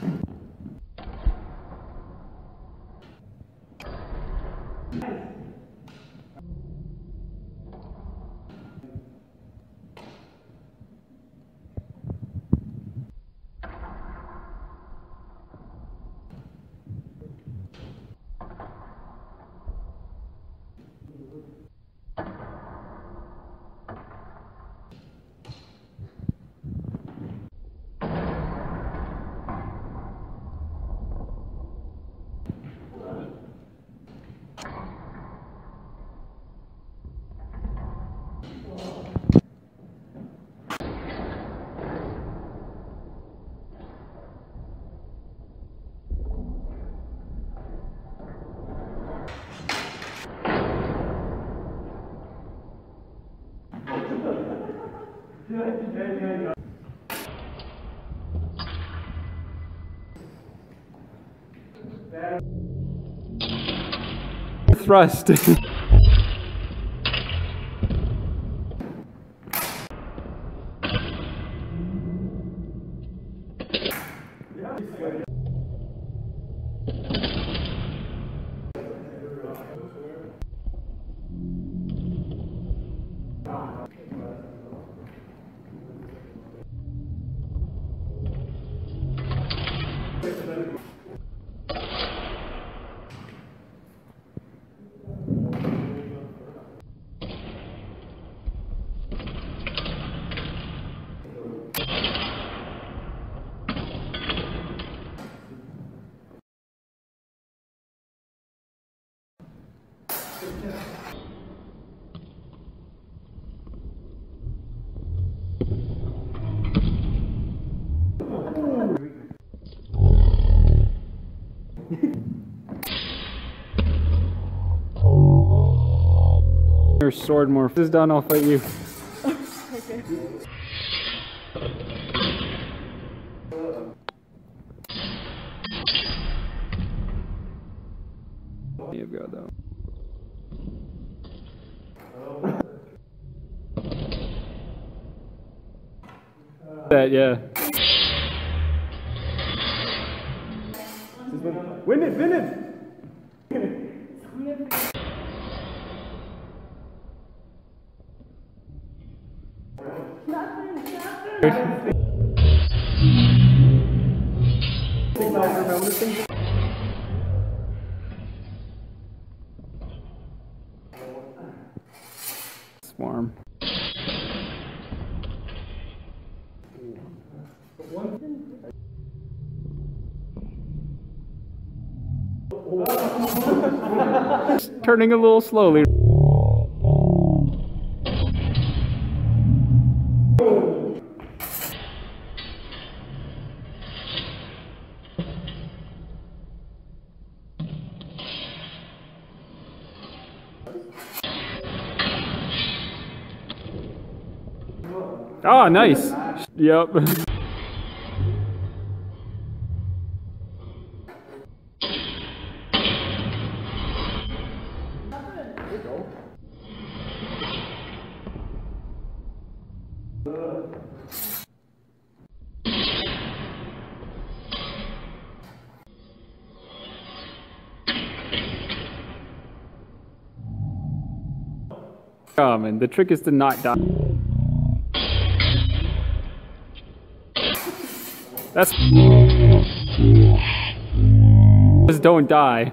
Thank you. Thrust. Your sword morph this is done, I'll fight you. Okay. You've got that. That, yeah. Win it, win it! Swarm. Turning a little slowly. Ah, nice. Yep. Oh man, the trick is to not die. That's. Just don't die.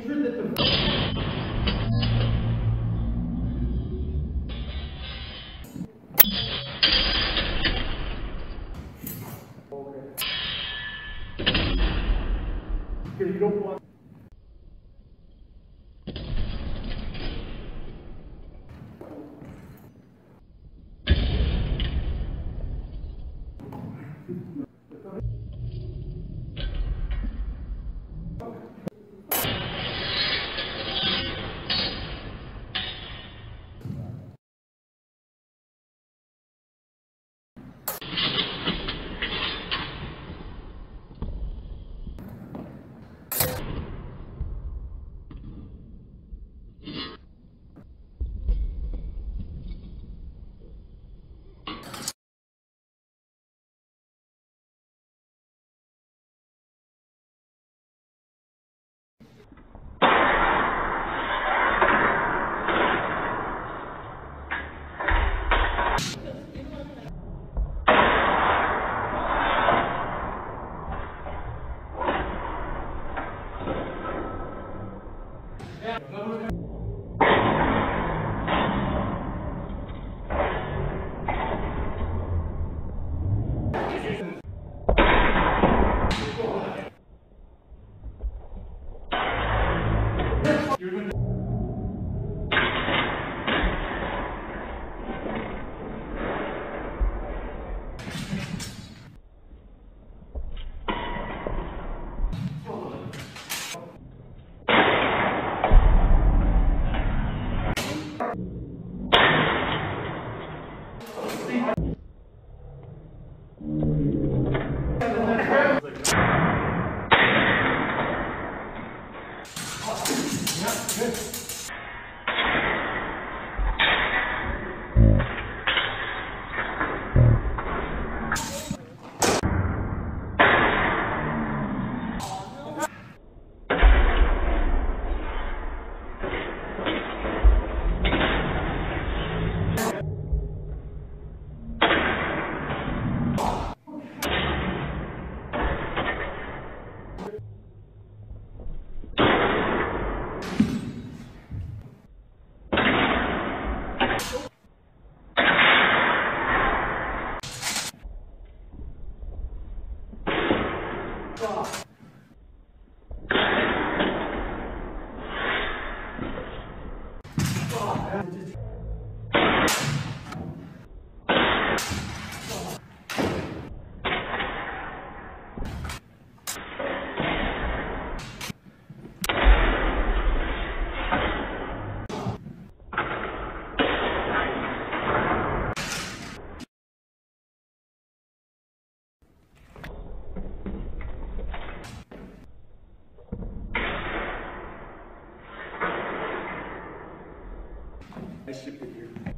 Sure that the. Okay, you don't want. You're going to I shipped it here.